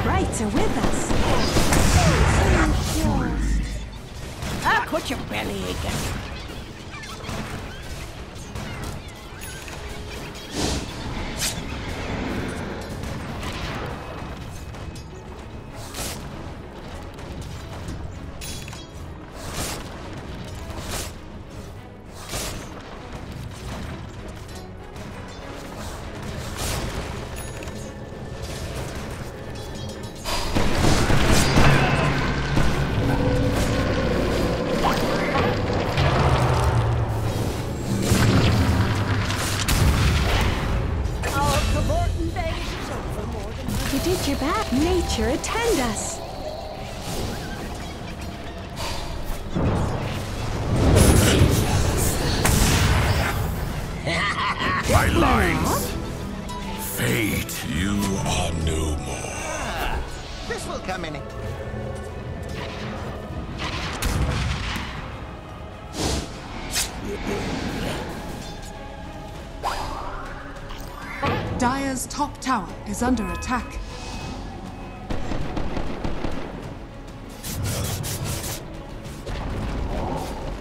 sprites are with us. Ah, quit your belly aching. Nature attend us. My lines. Fate, you are no more. This will come in. Dire's top tower is under attack.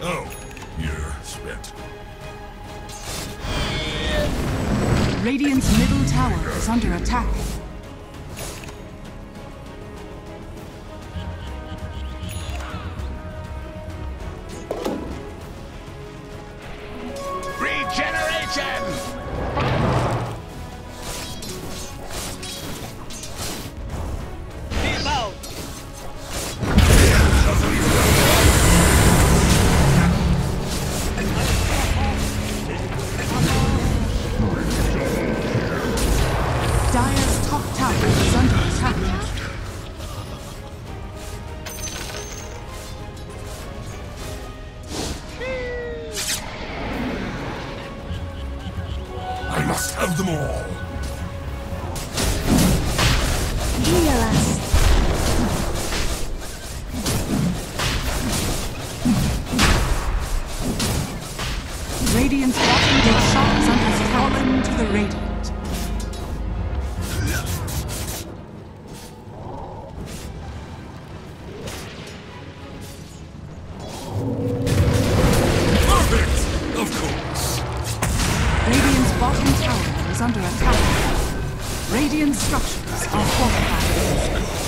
Oh, you're spent. Radiant's middle tower is under attack. Must have them all. Heal us. Radiant's bottom is under fallen to the radiant. Is under attack. Radiant structures are fortified.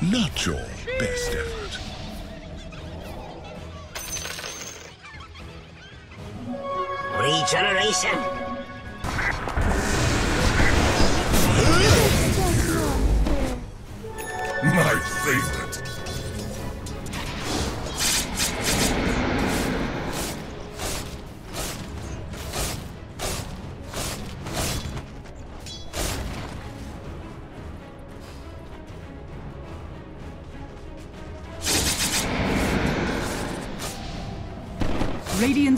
Not your best effort. Regeneration. My favorite.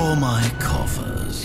For my coffers.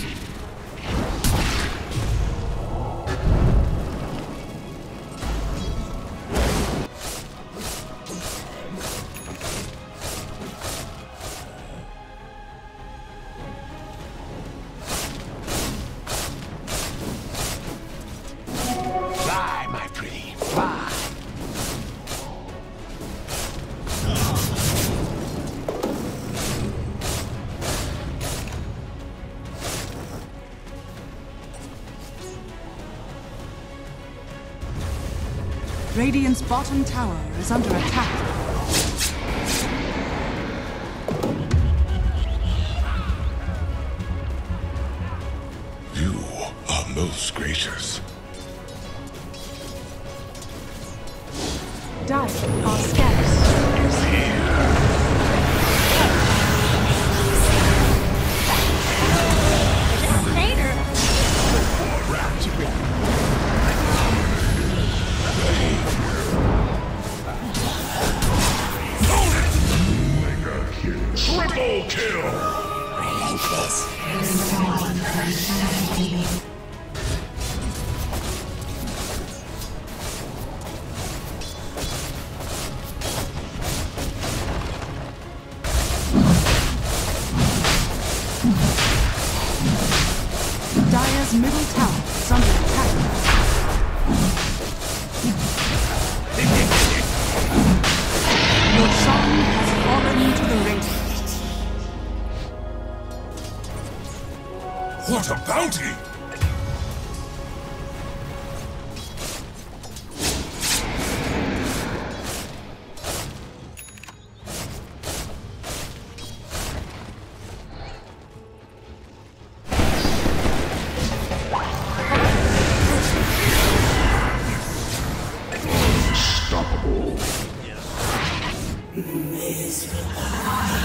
Radiant's bottom tower is under attack. You are most gracious. Dire are scarce. Your song has fallen to the radiant. What a bounty! Unstoppable. Healing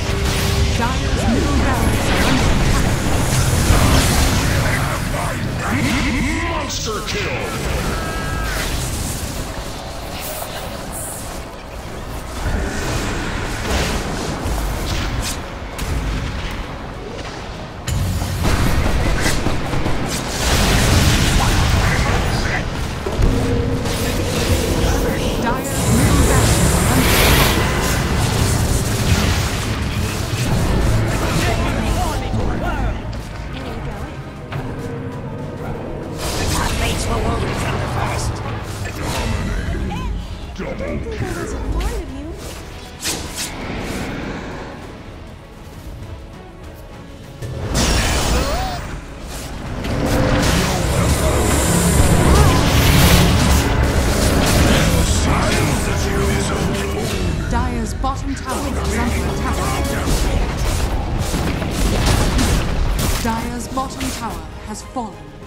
Double I was of you. Bottom tower is under attack. Dire's bottom tower has fallen.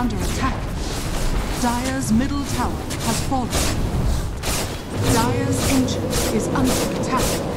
Under attack. Dire's middle tower has fallen. Dire's ancient is under